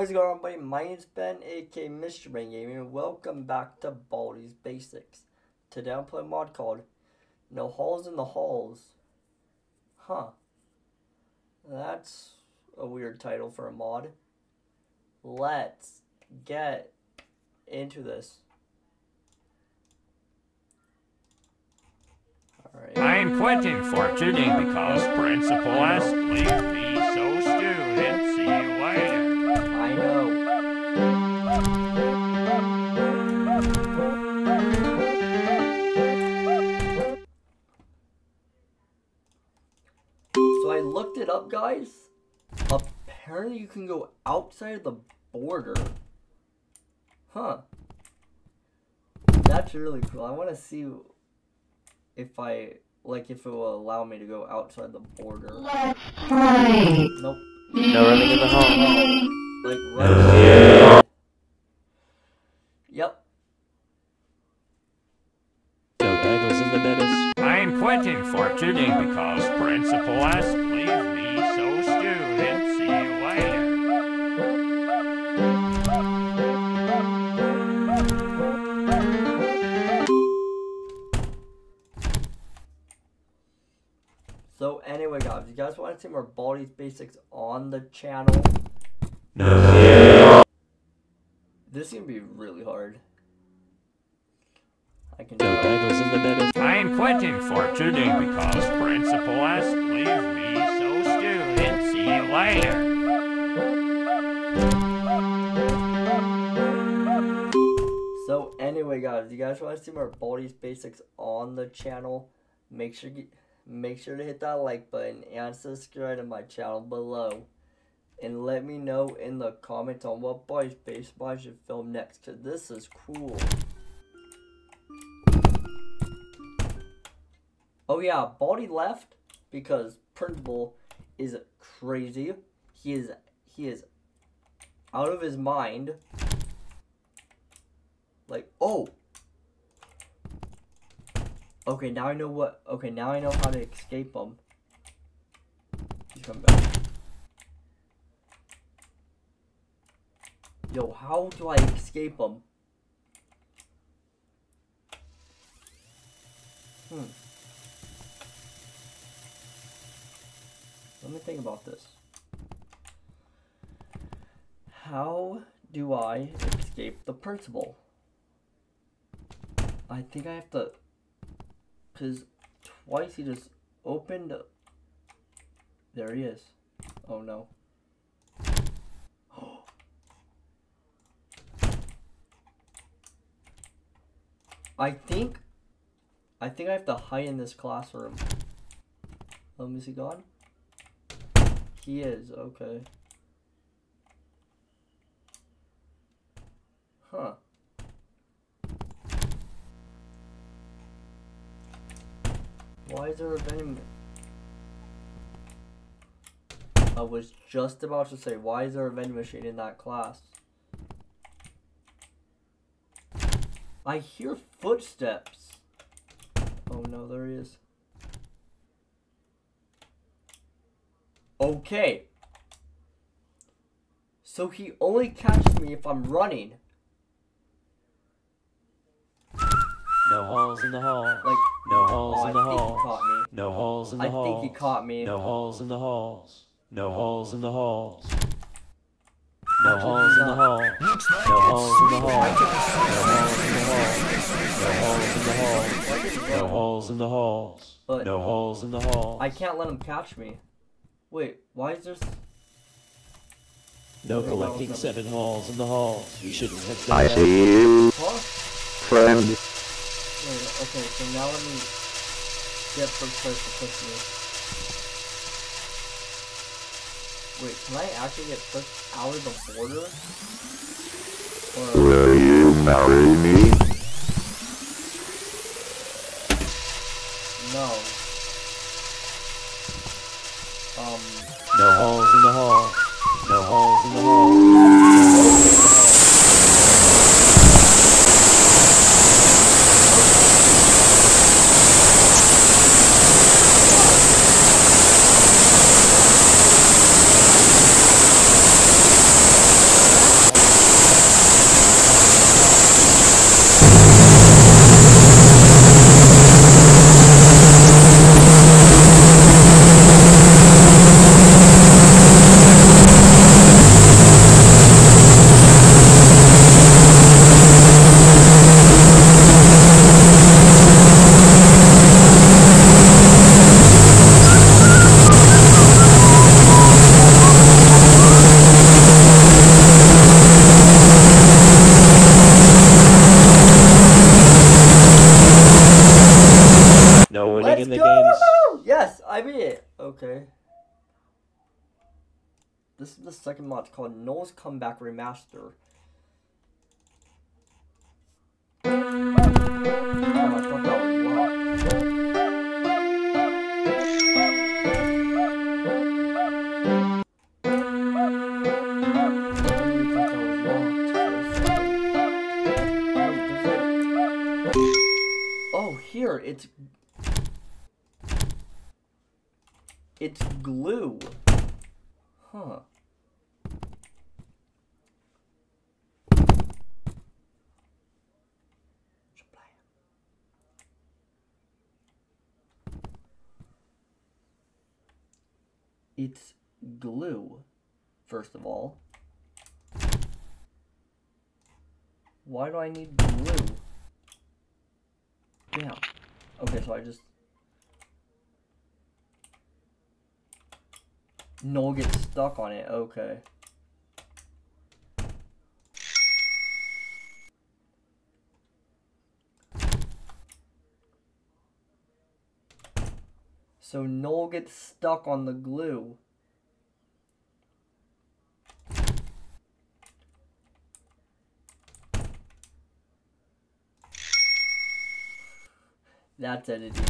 What is going on, buddy? My name's Ben, aka Mr. Ben Gameing, and welcome back to Baldi's Basics. Today I'm playing a mod called No Halls in the Halls. Huh. That's a weird title for a mod. Let's get into this. Alright. I'm quitting for today because principal asked me, up, guys. Apparently, you can go outside of the border. Huh. That's really cool. I want to see if I like if it will allow me to go outside the border. Play. Nope. No running in the hall. Like right. Yep. No bagels in the menace. I'm quitting for today because principal asked you to see more Baldi's Basics on the channel, No. this is gonna be really hard. I can. No bagels in the menace. I'm quitting for today because principal asked leave me, so student, see you later. So anyway, guys, if you guys want to see more Baldi's Basics on the channel, make sure you, make sure to hit that like button and subscribe to my channel below. And let me know in the comments on what Baldi's Basics I should film next, cause this is cool. Oh yeah, Baldi left because Principal is crazy. He is he is out of his mind. Like, oh. Okay, now I know what. Okay, now I know how to escape him. He's coming back. Yo, how do I escape him? Hmm. Let me think about this. How do I escape the principal? I think I have to, cause twice he just opened. There he is. Oh no. I think, I think I have to hide in this classroom. Um, is he gone? He is, okay. Huh. Why is there a vending? I was just about to say, why is there a vending machine in that class? I hear footsteps. Oh no, there he is. Okay. So he only catches me if I'm running. No halls in the hall. Like, No halls oh, I in the halls. I think he caught me. No halls in the I halls. think he caught me. No halls in the halls. No halls in the halls. No halls in the halls. No halls in the halls. No halls in the halls. No halls in the halls. I can't let him catch me. Wait, why is there? No collecting seven halls in the halls. You shouldn't have done I see you, friend. Wait, okay, so now let me get first place to push me. Wait, can I actually get pushed out of the border? Or Will you marry me? no? Um, No halls in the halls. No halls in the halls. No halls in the halls. Okay. This is the second mod called Null's Comeback Remaster. It's glue. Huh. It's glue, first of all. Why do I need glue? Damn. Okay, so I just Null gets stuck on it. Okay. So Null gets stuck on the glue. That's editing.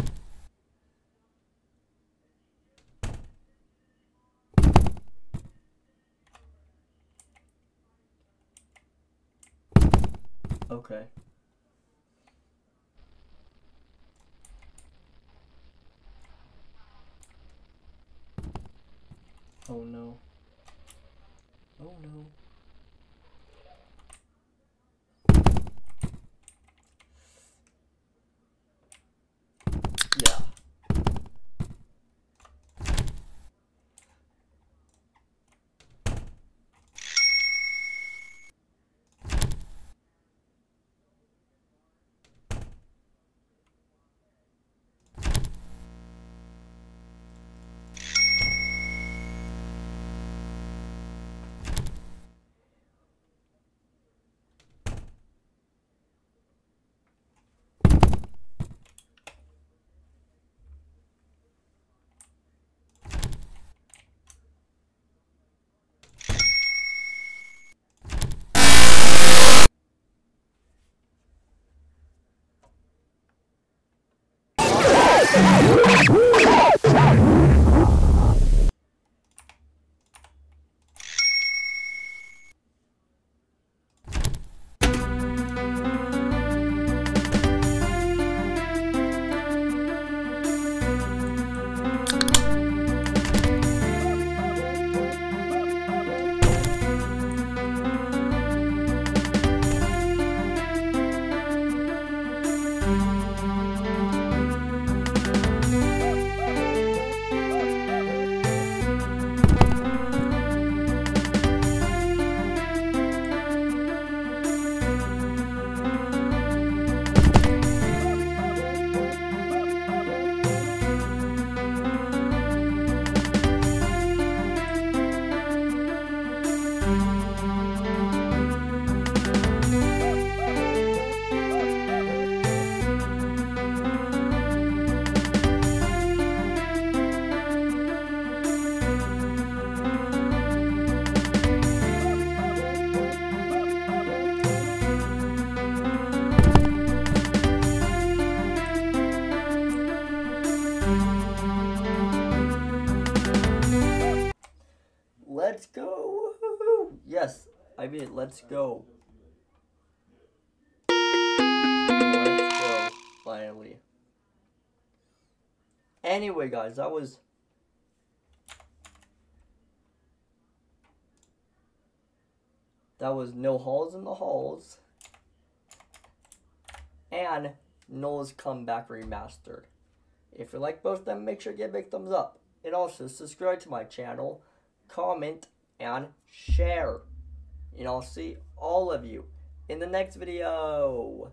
Okay. Oh no. Oh no. Go! Yes, I mean, let's go. Let's go, finally. Anyway, guys, that was. That was No Halls in the Halls. And Null's Comeback Remastered. If you like both of them, make sure to give a big thumbs up. And also, subscribe to my channel, comment, and share. And I'll see all of you in the next video.